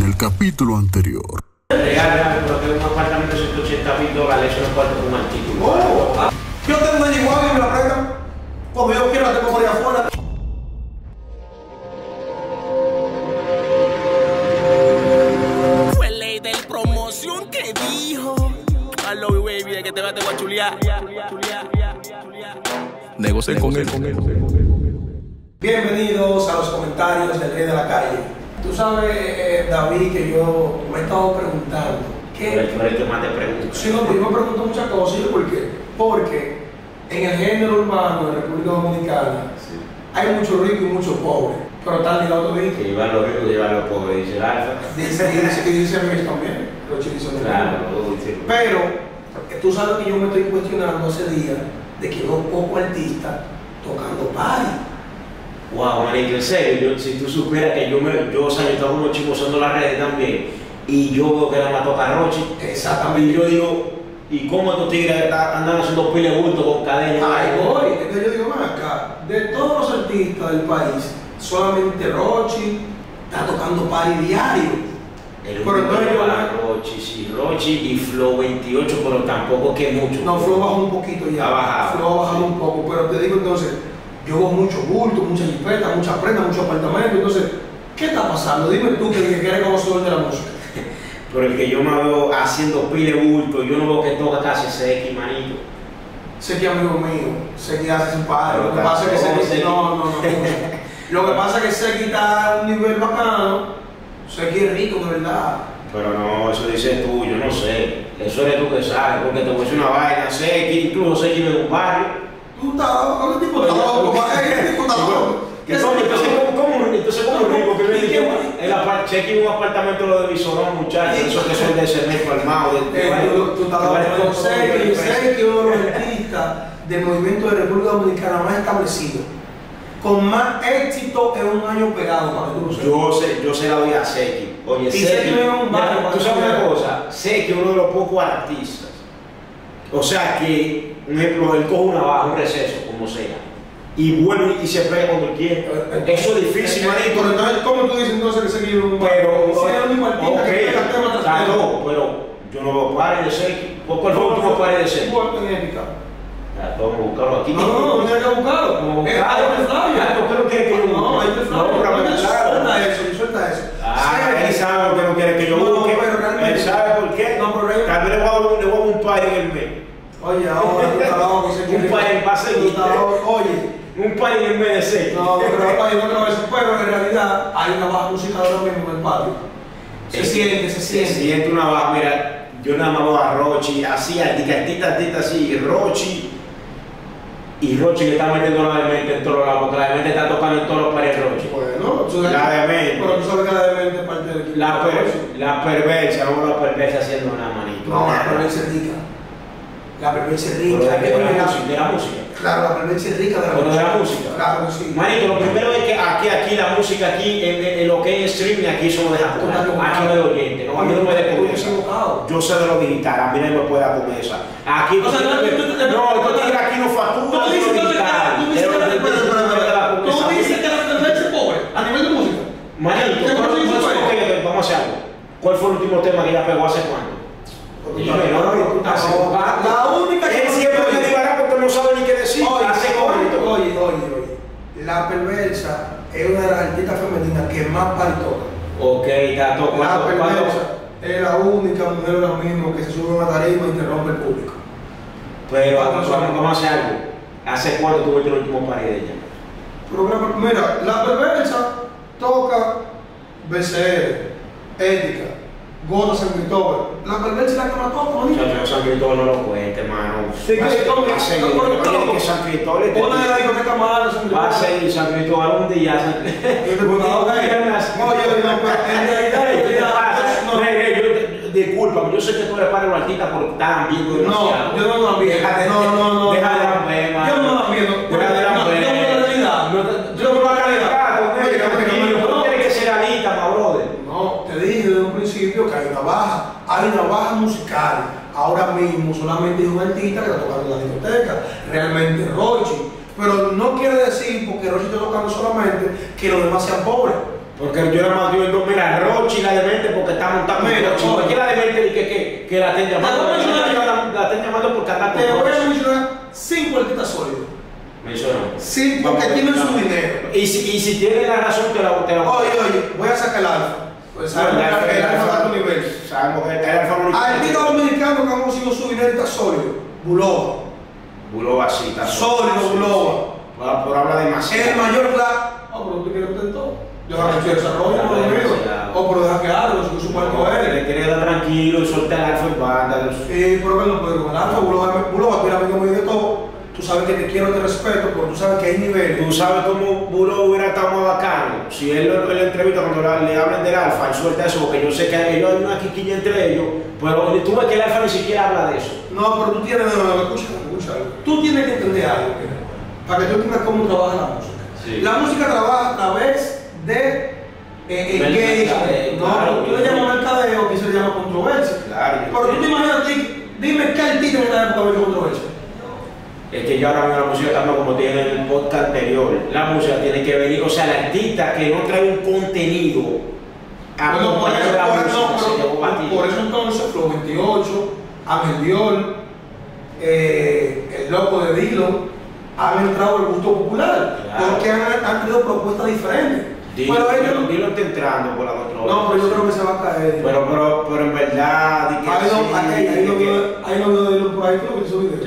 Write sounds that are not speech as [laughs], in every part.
en el capítulo anterior. Real, pero que un apartamento de 180 mil dólares, eso no cuarto un artículo. Yo tengo una igual y me la prestan. Como yo quiero, la tengo por ahí afuera. Fue ley del promoción que dijo. You, baby, que te va a te voy a chulear. Negocien con él. Bienvenidos a los comentarios del Rey de la Calle. Tú sabes, eh, David, que yo me he estado preguntando. ¿Qué? eres el que más te pregunta. Sí, no, yo me pregunto muchas cosas. ¿y por qué? Porque en el género urbano de República Dominicana hay mucho rico y mucho pobre. Pero están ligados toditos. Que llevan los ricos y llevan los pobres, dice el alfa. Dice, y dice, dice Luis también. Los chilis son de Claro, los. Pero tú sabes que yo me estoy cuestionando hace días de que veo pocos artistas tocando party. Wow, manito, en serio, yo, si tú supieras que yo me, yo, o sea, yo estaba como chismoseando las redes también, y yo veo que la mató Carrochi, y Exactamente. yo digo, ¿y cómo estos tigres andan haciendo pile de bulto con cadenas? Ahí voy. Entonces yo digo, "Ven acá, de todos los artistas del país, solamente Rochi está tocando party diario. El Pero entonces yo- Rochi, sí, Rochi y Flow 28, pero tampoco que mucho. No, Flow bajó un poquito ya. Ha bajado. Flow ha bajado un poco, pero te digo entonces, yo veo mucho bulto, mucha jipeta, mucha prenda, mucho apartamento. Entonces, ¿qué está pasando? Dime tú que, que eres conocedor de la música. [laughs] Pero el que yo me veo haciendo pile de bulto, yo no veo que toca casi CX, manito. Sé que amigo mío, sé que hace su padre. Lo que pasa es que Seki, Seki. no, no, no. Lo que pasa es que Seki está a un nivel bacano. Seki es rico, de verdad. Pero no, eso dices tú, yo no sé. Eso eres tú que sabes, porque te voy a decir una vaina, sé que incluso vive en un barrio. Tú estás loco, el tipo está loco, pa- el tipo está loco. Que son, entonces, ¿cómo, cómo, entonces, ¿cómo No, rico que ¿y vive qué en más? el cheque un apartamento lo de Visorón, muchachos, esos que son de cemento de Eh, tú- tú estás loco. de- Seki es uno de los artistas del movimiento de República Dominicana más establecido. Con más éxito en un año pegado, para que tú. Yo sé, yo se la doy a Seki. Oye, Seki, tú sabes que una cosa, Seki es uno de los pocos artistas. O sea que, un ejemplo, él coge una baja, un receso, como sea, y vuelve y se pega cuando quiere. Eso es difícil, Eh, eh, manito. Pero entonces, ¿cómo tú dices entonces que en un? Pero, Si que pero yo no veo pares de Seki. ¿Cuál fue el último pares de Seki? Igual que en épica. Ya, Vamos a buscarlo aquí. No, no, no, que buscarlo. Eh, buscarlo. Ah, ¿por qué no quiere que yo No, busque? No, claro. Suelta eso, suelta eso. Ah, él sabe que no quiere que yo No, busque. Él sabe por qué. No, pero Tal vez le voy a un par en el mes. Oye, ahora tú estás loco. Un base Tú estás loco. Oye, Un par en el Seki. no, pero oye, no te lo voy a pero en realidad hay una baja musical ahora mismo en el patio. Se siente, se Se siente. siente una baja. Mira, yo nada más veo a Rochi, así, artista, artista, así, Rochi. Y Rochi que está metiendo la demente en todos lados, porque la demente está tocando en todos los pares Rochi. Bueno, La demente. Pero tú sabes que la demente parte del. La, per, la perversa, no la perversa haciendo una manito. No, la perversa es rica. La perversa es rica. de, de la música, de la música. Claro, la perversa es rica de la Pero de música. la música. Claro que sí. Manito, lo primero es que aquí, aquí, la música, aquí, en, en- en lo que es streaming, aquí eso no deja. Aquí no es oyente, no, a mí no me equivocado. Yo sé de lo digital, a mí no me puede dar esa. Aquí, no, no, tú tigres aquí no facturan, Tú dices que la- es pobre a nivel de música. Manito, ¿Qué ¿cuál- cosa hizo cuál- él? ok, vamos a hacer algo. ¿Cuál fue el último tema que ella pegó hace cuándo? Porque Yo. La única que Él siempre me divará porque no sabe ni qué decir. Oye, ¿Hace cuánto? oye, oye, oye. La perversa es una de las artistas femeninas que más party toca. Ok, todo. La perversa es la única mujer ahora mismo que se sube a una tarima y interrumpe el público. Pero ¿Cuánto vamos, a hacer algo. ¿Hace cuánto tuviste el último party de ella? Programa- mira, la perversa toca BCR, ética, Gota San Cristóbal. La perversa la que manito. Muchachos, San Cristóbal no lo cuente, mano. Sí, que San Cristóbal Una de las discotecas San Va a seguir San Cristóbal un día. San Yo yo yo sé que tú eres padre de un artista demasiado. No, yo no lo de- No, no, no. Deja de lamber, mano. Yo no lo ambiento. Deja de No, lamber. yo no la realidad. No te- Yo no la Deja de realidad. calentar con él, Oye, oye, tranquilo. no. Tú tienes que ser alita, ma brother. No, te dije desde un principio que hay una baja, hay una baja musical. Ahora mismo solamente hay un artista que está tocando en la discoteca, realmente Rochi. Pero no quiere decir, porque Rochi está tocando solamente, que los demás sean pobres. Porque yo nada más digo, mira, Rochi la demente porque está montando Mira, Rochi. oye. Cualquiera demente dice que, que, que la estén llamando. Te voy a mencionar- La, la estén llamando porque anda Te voy a mencionar cinco artistas sólidos. Menciona. Sí, porque tienen su dinero. Y si, y si tiene la razón, te la te la Oye, oye, voy a sacar el alfa. Pues sabemos que el alfa está a tu nivel. Sabemos que el alfa no Artista dominicano que hemos sido su dinero está sólido. Buloba. Buloba sí, está Sólido, Buloba. Por, por hablar demasiado. El mayor black. Oh, pero tú quieres meter todo. Que se desarrolle, Ya, por lo menos. O pero deja que haga, su su cuarto Le es. quería dar tranquilo y soltar el alfa en banda. Sí, pero que no puedo con el alfa. Buloba, Buloba, tú eres amigo mío de todo. Tú sabes que te quiero, te respeto, pero tú sabes que hay niveles. Tú sabes cómo Bulo hubiera estado más bacano. Si él en la entrevista, cuando le hablan del alfa, él suelta eso, porque yo sé que ellos hay una quiquilla entre ellos, pero tú ves que el alfa ni siquiera habla de eso. No, pero tú tienes, no, no, escucha, escucha. Tú tienes que entender algo, para que tú entiendas cómo trabaja la música. Sí. La música trabaja a través de eh, engagement. mercadeo, No, claro, tú le llamas mercadeo, aquí se le llama controversia. Claro, Pero tú te imaginas dime qué artista en esta época ve controversia. Es que yo ahora mismo la música también como tiene en el podcast anterior, la música tiene que venir, o sea, el artista que no trae un contenido a Bueno, por eso, la por música, por- eso entonces Flow 28, Ángel Dior, eh, el loco de Dilo, han entrado al gusto popular, Claro. porque han, han tenido propuestas diferentes. Dilo, pero ellos, dilo, está entrando por la controversia. no, pero yo creo que se va a caer. Pero, pero, pero en verdad, di que Ahí no, ahí, ahí no veo- ahí no veo de Dilo por ahí, creo que su video.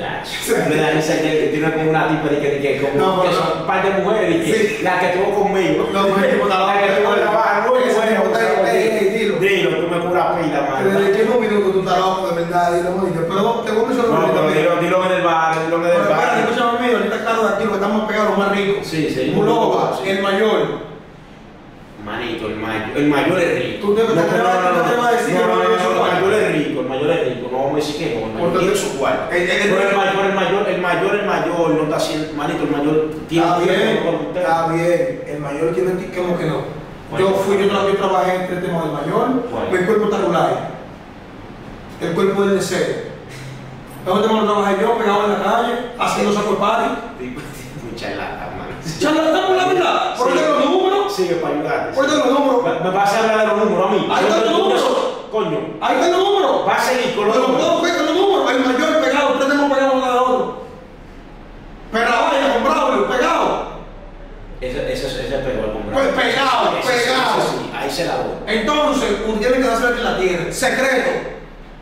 Me da risa que, tiene como una tipa de que, de que como No, que pero son no. un par de mujeres y que Sí. la que tuvo conmigo. No, pero está la que tuvo en la barra, ¿sabes? ey, ey, dilo. Dilo, tú me curas pila, Desde man. que no minuto tú estás loco, de verdad, Dilo, no, Dilo. Pero te voy a mencionar No, pero dilo, en el bar, dilo en el bar. escúchame a mí, ahorita claro de aquí, lo que estamos pegados los más ricos. Sí, sí. Sí. el mayor. Manito, el mayor, el mayor es rico. Tú te- no, te- no, no, no, vas a decir no, que no, no no, no, el mayor es rico, el mayor es rico, no vamos a decir que no, el mayor Porque- tiene su cuarto. El- el- el- Pero el mayor, el mayor, el mayor, el mayor no está haciendo, manito, el mayor tiene Está bien, tiempo con usted. está bien. El mayor tiene ti- como que no. Yo fui, yo, yo trabajé en este tema del mayor. Mi cuerpo está rural. El cuerpo del deseo. Luego tema lo trabajé yo, pegado en la calle, haciendo saco party. Mucha lata, man. Charlatán por la verdad. Por eso los Sigue para ayudarte. Por eso los números. Me, me vas a hablar de los números a mí. Ahí están los números. Coño, Ahí están los números. va a seguir con los Pero números. con los números. El mayor pegado, tres temas pegados uno de otro. Pero con Braulio, pegado. Ese, ese, ese pegó el comprar. Pues pegado, Ese pegado. ese sí, ahí se la doy. Entonces, uno tiene que darse que la tiene. Secreto.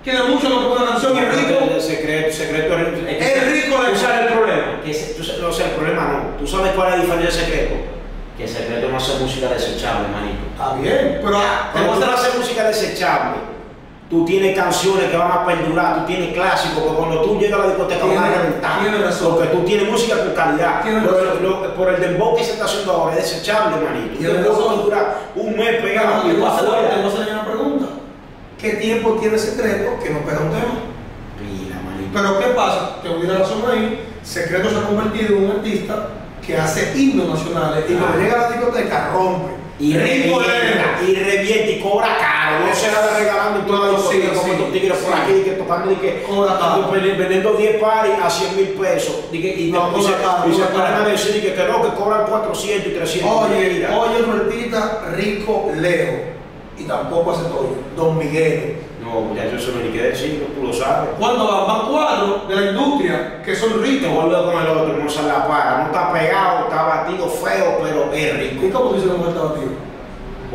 Tiene mucho lo que pone la canción es rico. El secreto, secreto es rico. Es rico de- sabes el problema. Que tú o sea, el problema no. Tú sabes cuál es la diferencia del secreto. El secreto no hace música desechable, manito. Está bien, pero ah, te Cuando voy tú a hacer música desechable, tú tienes canciones que van a perdurar, tú tienes clásicos, que cuando tú llegas a la discoteca van a reventar. tiene razón. Porque tú tienes música con calidad. Tiene Pero razón. lo- por el dembow que se está haciendo ahora es desechable, manito. Tiene Un dembow dura un mes pegado y voy a hacer- hacer una pregunta. ¿Qué tiempo tiene Secreto que no pega un tema? Pila, manito. Pero ¿qué pasa? Te voy a dar razón ahí. Secreto se ha convertido en un artista que hace himnos nacionales y cuando Ah. llega a la discoteca rompe. Y Rico revienta, y revienta y cobra caro. No se anda regalando en toda la Sí, discoteca como estos tigres por aquí, que tocando y que Cobra caro. vendiendo- vendiendo 10 pares a 100 mil pesos. Y, que- y, No, y se, ponen a decir que, que no, que cobran 400 y 300. Oye, oye, artista rico, lejos. Y tampoco hace todo. Don Miguel. No, ya yo no ni qué decir, tú lo sabes. Cuando van, van cuatro de la industria que son Te ricos. vuelvo con el otro, no se la para. No está pegado, está batido feo, pero es rico. ¿Y cómo dice mujer está batido?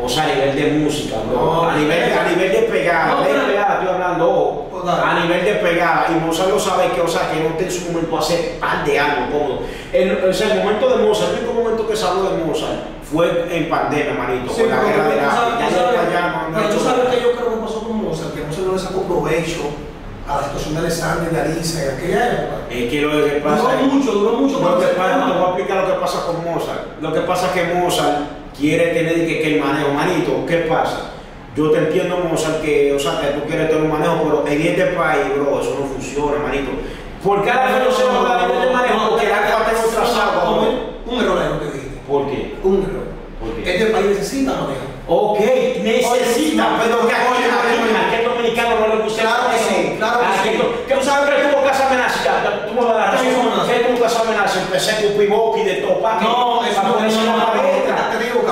O sea, a nivel de música, bro. No, a, nivel, a nivel de pegada, No, de pegada estoy hablando. Pues dale. a nivel de pegada, y Mozart lo sabe que, o sea, que no está en su momento hace par de años cómodo. El, o sea, el momento de Mozart, el único momento que se habló de Mozart fue en pandemia, manito, Sí, con la guerra de la pero tú sabes nada. que yo creo que pasó con Mozart, que Mozart no le sacó provecho a la situación de Alessandra y de Arisa en aquella época. Es que lo que pasa Duró es- mucho, duró mucho. Lo que pasa, te voy a explicar lo que pasa con Mozart. Lo que pasa es que Mozart quiere tener que, que el manejo, manito, ¿qué pasa? Yo te entiendo, Mozart, que, o sea, que tú quieres tener un manejo, pero en este país, bro, eso no funciona, manito. ¿Por qué ahora no se va a dar nivel de manejo? Porque el aguas, No, bro. Un error es lo que dijiste. ¿Por qué? Un error. ¿Por qué? Este país necesita manejo. Ok, necesita, pero que aquí, oye, aquí, oye. a aquel dominicano no le gusta Claro que sí, claro que Aquel sí. no- Que tú sabes que tuvo casa amenazada, tú me vas a dar ¿Qué hizo razón. amenaza? Que tuvo de topa. No, eso no es una letra. Te digo,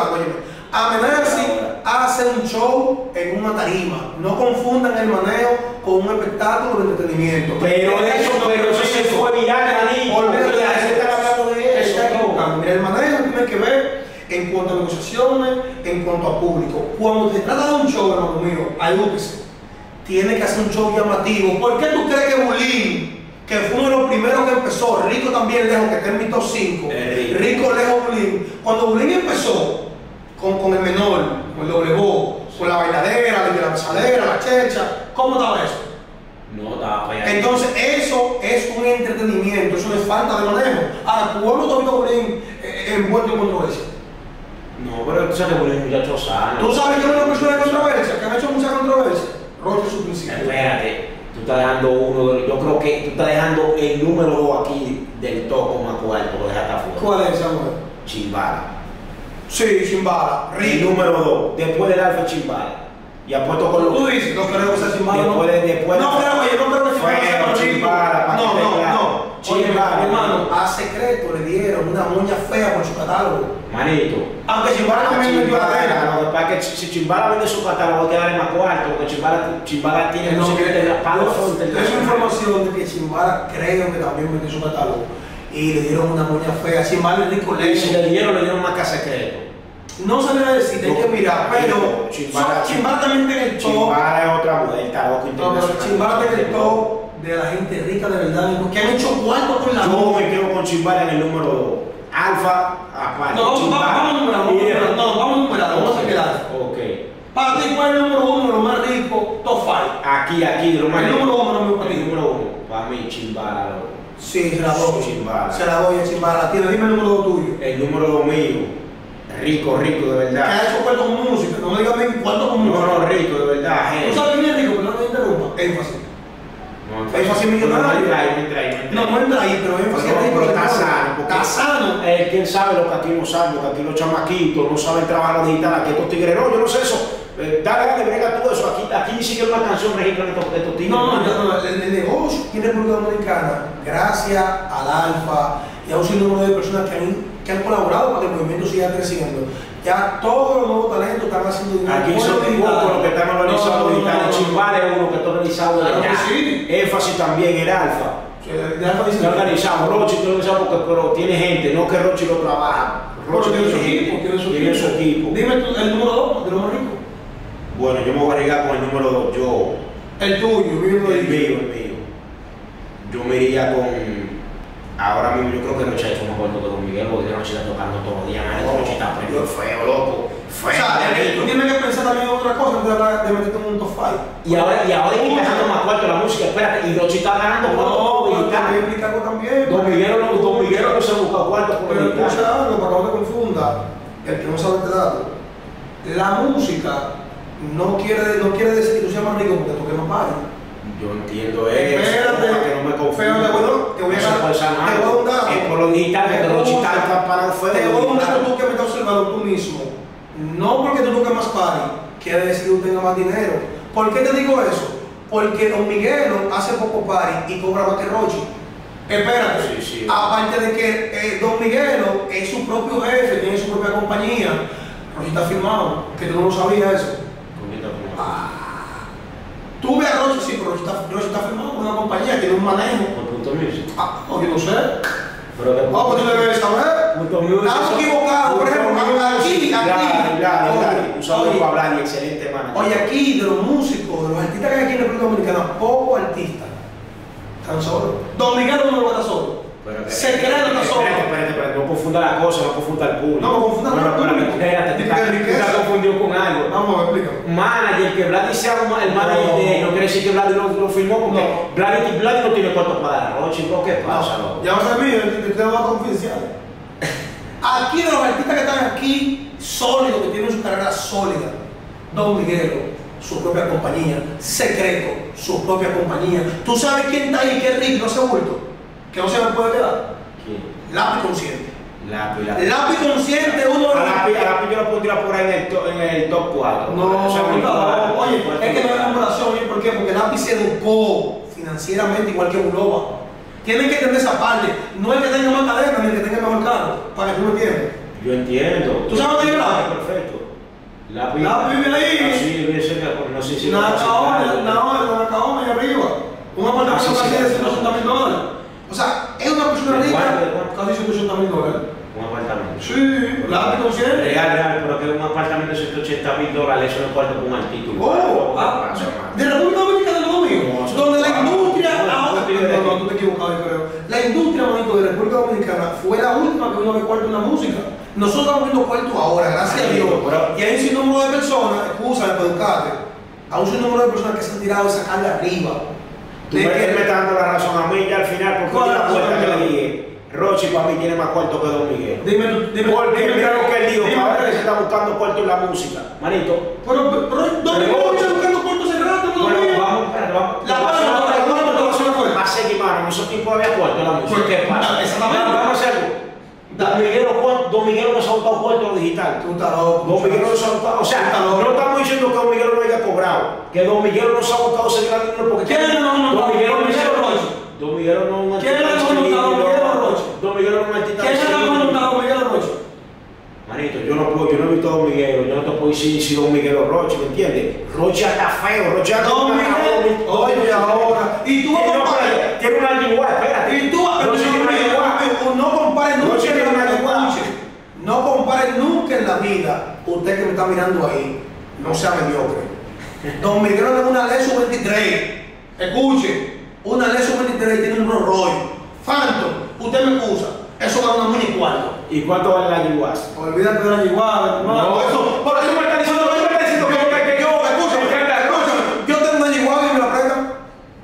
Amenazi hace un show en una tarima. No confundan el manejo con un espectáculo de entretenimiento. Pero eso, pero eso se fue viral, está hablando de eso. Está equivocado. Mira, el manejo tiene que ver en cuanto a negociaciones, en cuanto a público. Cuando se trata de un show, hermano mío, ayúdese. Tiene que hacer un show llamativo. ¿Por qué tú crees que Bulín, que fue uno de los primeros que empezó, Rico también lejos, que está en mi top 5, Eh, Rico. Lejos Bulín, cuando Bulín empezó con, con el menor, con el doble voz, con la bailadera, la pesadera, la checha, ¿cómo estaba eso? No, estaba. Entonces, eso es un entretenimiento, eso no es falta de manejo. Ahora, ¿cuándo tú has visto a Bulín envuelto en controversia? No, pero tú sabes que un muchacho sano. ¿Tú sabes quién es una persona de controversia? ¿Que han hecho mucha controversia? Roche su principio. Espérate, estás dejando uno de Yo creo que tú estás dejando el número 2 aquí del toco más cuarto, lo dejaste afuera. ¿Cuál es, Samuel? Chimbala. Sí, Chimbala, El Rico. número 2, después del Alfa Chimbala. Y apuesto con los. Tú dices, no creo que sea Chimbala. ¿no? Después de- después de- no creo, oye, no creo que sea. Chimbala, No, no, no. Chimbala. hermano, a secreto le dieron una moña fea por su catálogo. Manito. Aunque Chimbala también metió la Chimbala, tela. lo que pasa es que si Chimbala vende su catálogo, que darle más cuarto, porque Chimbala, Chimbala tiene No, música internacional. Es información de que Chimbala creo que también metió su catálogo. Y le dieron una moña fea. Chimbala es rico Y si lejos. le dieron, le dieron más que a secreto. No sabría decir, hay que mirar, pero Chimbala- Chimbala también tiene el. Chimbala es otra vuelta, loco, internacional. Chimbala tiene el de la gente rica de verdad, que han hecho cuarto con la Yo me quedo con Chimbala en el número 2. Alfa, aparte. No, vamos, vamos, Y- numerar, no, vamos a numerar, vamos a quedar. Ok. Para ti, ¿cuál es el número uno, lo más rico, top 5? Aquí, aquí, lo más El rico. número uno, número El uno. número uno. Para mí, Chimbala. Sí, se la doy. Chimbala. Se la doy a Chimbala. Tiene, dime el número dos tuyo. El número 2 mío. Rico, rico, de verdad. ha hecho cuarto con música, no me digas cuarto con música. No, no, rico, de verdad. ¿Tú sabes quién es rico? Pero no me interrumpa. Énfasis. No, Énfasis millonario. No entra ahí, no entra ahí, no entra No, ahí. no entra ahí, pero está señor. sano, porque- Está sano. Eh, ¿Quién sabe lo que aquí no saben? Porque aquí los chamaquitos no saben trabajar digital. Aquí estos tigres, no, yo no sé eso. Eh, dale, dale, brega tú eso. Aquí, aquí ni siquiera una canción registran estos, estos tigres. No, no, no, el, el negocio tiene República Dominicana, gracias al Alfa y a un sinnúmero de personas que han, que han colaborado para que el movimiento siga creciendo. Ya todos los nuevos talentos están haciendo dinero. Aquí son los que están organizados No, no, no, digitales. Chimbal es uno que está organizado Claro que sí. Énfasis también, el alfa. Está organizado. Rochi está organizado porque pero tiene gente, no que Rochi lo trabaja. Rochi tiene su equipo, tiene su tiene su equipo. Dime tú, el número dos de los más ricos. Bueno, yo me voy a arriesgar con el número 2. Yo, El tuyo, el mío, el mío. Yo me iría con. Ahora mismo yo creo que Rochi ha hecho corto que Don Miguel, porque Rochi está tocando todos los días. Rochi está prendido feo, loco. O sea, eh, tú tienes que pensar también en otra cosa antes de hablar de meterte en un top 5. Y ahora, y ahora hay que está dando más cuarto la música, espérate, y Rochi está ganando No, cuarto pero digital. también. Don Miguel no, Don Miguel no se ha buscado cuarto por Pero escucha algo para que no te confunda, el que no sabe este dato. La música no quiere, no quiere decir que tú seas más rico porque toques más pares. Yo entiendo eso, Espérate, para que no me confunda. bueno, te voy a No dar- te voy a dar un dato. Es por lo digital, que Te Rochi voy a está dar- campanado feo. Te voy a dar un dato tú que me estás observando tú mismo. No porque tú toques más pares, quiere decir que tú tengas más dinero. ¿Por qué te digo eso? Porque Don Miguelo hace poco pares y cobra más que Rochi. Espérate, Sí, sí. aparte de que eh, Don Miguelo es su propio jefe, tiene su propia compañía, Rochi está firmado, que tú no lo sabías eso. Como- Tú ves a Rochi, sí, pero Rochi está, firmado con una compañía, tiene un manejo. Por punto. Ah, yo no sé. Ah, pues tú saber. Punto music. Estamos equivocados, por ejemplo, aquí, aquí. Un saludo para Blandi, excelente manager. Oye, aquí de los músicos, de los artistas que hay aquí en República Dominicana, pocos artistas están solos. Miguel no lo está solo. Pero que- Se cree que está solo. Espérate, espérate, espérate, no confunda la cosa, no confunda al público. No, confunda al espérate, público. espérate, te estás confundido con algo. Vamos explícame. Manager, que Vladi sea un- el manager No. de él, no quiere decir que Vladi lo, lo firmó porque. Vladi, no tiene cuarto para dar ¿no? ¿qué pasa? Ya va a mío, yo te voy a confidencial. [laughs] Aquí de los artistas que están aquí, sólidos, que tienen su carrera sólida, Don Miguelo, su propia compañía, Secreto, su propia compañía. ¿Tú sabes quién está ahí, es rico, no se ha vuelto? Que no se me puede quedar. ¿Quién? Lápiz consciente. Lápiz, lápiz. Lápiz consciente es uno A lápiz, a lápiz yo lo pondría por ahí en el, to- en el top 4. No, no, oye, es que no hay comparación, oye, ¿por qué? Porque Lápiz se educó financieramente igual que Buloba. Tienen que entender esa parte. No es que tenga más cadena ni el que tenga mejor carro, para que tú me entiendas. Yo entiendo. ¿Tú sabes lo que yo hago? Perfecto. La La vive ahí. Sí, vive cerca, no sé si Nacaome, Nacaome, Nacaome allá arriba. Un apartamento Ah, sí, sí, casi de sí. 180 mil dólares. O sea, es una persona ¿De rica, cuánto, de cuánto? casi 180 mil dólares. Un apartamento. Sí, la consciente. Real, real, pero que un apartamento de 180 mil dólares, eso no cuarto con un artículo. Oh, ah, de República Dominicana no lo mismo. Donde la industria. no, ahora- no, tú te equivocado, yo creo. La industria, manito, de República Dominicana fue la última que vino a ver cuarto en la música. Nosotros estamos viendo cuarto ahora, gracias a Dios. Y hay un sinnúmero de personas, excusa para educarte, a un sinnúmero de personas que se han tirado esa calle arriba. Tú ves que me está dando la razón a mí ya al final, porque ¿Cuál yo la puerta que le amigo? dije, Rochi para mí tiene más cuarto que Don Miguel. Dime, dime, Porque dime, mira lo que él dijo, que ahora que se está buscando cuarto en la música. Manito, Pero, pero, Domingo Pero- viene buscando cuarto hace rato, no bueno, vamos, vamos. La mano, la mano, la la mano. Va a seguir, mano, en esos tiempos había cuarto en la música. Pues, ¿Qué pasa? exactamente. Vamos a hacer algo. Don Miguel, ¿cuánto- Don Miguel no se ha buscado cuarto digital. Tú estás loco. Don Miguel no se ha buscado, o sea, no estamos diciendo que Don Miguel no haya cobrado, que Don Miguel no se ha buscado gran dinero porque ¿Quién no, Don Miguel Don Miguel no Roche? Don Miguel no ¿Quién artista era el que de montaba Don Miguel estilo. Roche? Don Miguel no es un artista ¿Quién de era el que estilo. montaba Miguel Roche? Yo no he visto a Don Miguel, yo no te puedo decir si Don Miguel o Roche, ¿me entiendes? Roche está feo, Roche está Don Miguel, oye ahora. Y tú a Tiene una- yigua, espérate. Y tú, no compares nunca en la escuche. No compares nunca en la vida, usted que me está mirando ahí, no sea mediocre. Don Miguel es una Lesu 23. Escuche, una Lesu 23 tiene un Rolls Royce. Phantom, usted me excusa, eso vale una mini cuarto. ¿Y cuánto vale la yigua? Olvídate de la yiguada, hermano. No. Eso, por eso me está diciendo, tú me estás diciendo que, yo, escúchame, escúchame, yo tengo una yiguada y me la prestan.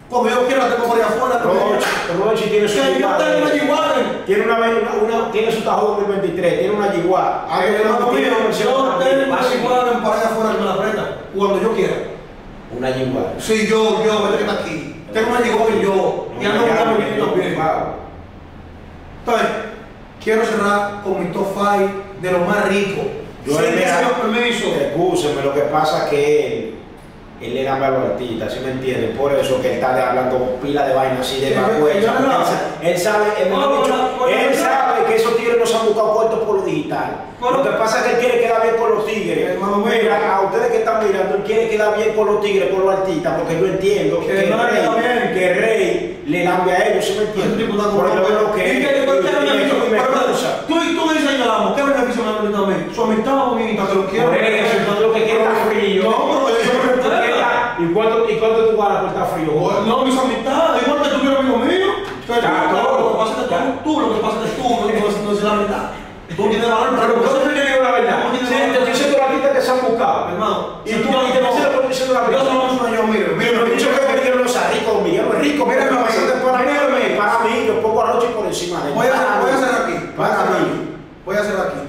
Cuando yo quiero la tengo por ahí afuera. Roche tiene su Que yo tengo una yiguada. Tiene una, una, una- tiene su Tajo 2023, tiene una yigua. Ah, Ay, tiene hermano una- tiene mío, una versión yo tengo una yiguada en pared afuera que me la prestan. Cuando yo quiera. Una yigua. Sí, yo, yo, vete que está aquí. Tengo una yiguada y yo. Y ando con una yiguada también. Entonces, quiero cerrar con mi top 5 de los más ricos. Yo Sin permiso. Escúcheme, lo que pasa es que él, él le gana a los artistas, ¿sí me entienden? Por eso que él está hablando pila de vainas así de Sí, Él, sa- él sabe, él, No, dicho, no, no, él no, sabe que esos tigres no se han buscado cuartos por lo digital. Pero- lo que pasa es que él quiere quedar bien con los tigres. Hermano. Mira, a ustedes que están mirando, él quiere quedar bien con los tigres, con los artistas, porque yo entiendo Que que, no le Rey, bien. que Rey le cambia a ellos, ¿sí me está Por lo que ¿Y es. qué- qué y- Pero, pero. Tú, tú me dices, Yolamo, ¿qué beneficio me ha venido a? Su amistad bonita, que lo quiero. Por eso, lo que quiere está frío. No, pero. ¿Y cuánto, ¿Y cuánto tú ganas por estar frío? No, mis amistades, igual que tú amigo mío. Que tú, lo que pasa es que tú, tú, lo que pasa es que tú no, no, no es la verdad. Tú tienes valor, Pero pero yo te digo la verdad. Tú tienes Sí, te estoy diciendo la artista que se han buscado. Hermano, Y tú y te que estoy diciendo la Yo verdad. solo soy yo, mire, mire, Pero he dicho que Miguel no sea rico, Miguel no es rico. Mira, Mira, no, mira, para mí, mira, para mí, yo pongo a Roche por encima de él. Voy a, Para hacer aquí. Voy a Para mí. aquí. Voy a hacer aquí.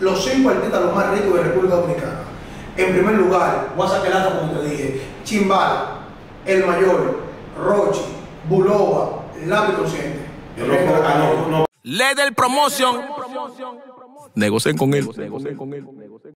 Los, cinco artistas los más ricos de República Dominicana. En primer lugar, voy a sacar el acta como te dije. Chimbala, El Mayor, Rochi, Buloba, Lápiz Consciente. Yo no no, Ley del promotion. Con él. Negocien con él.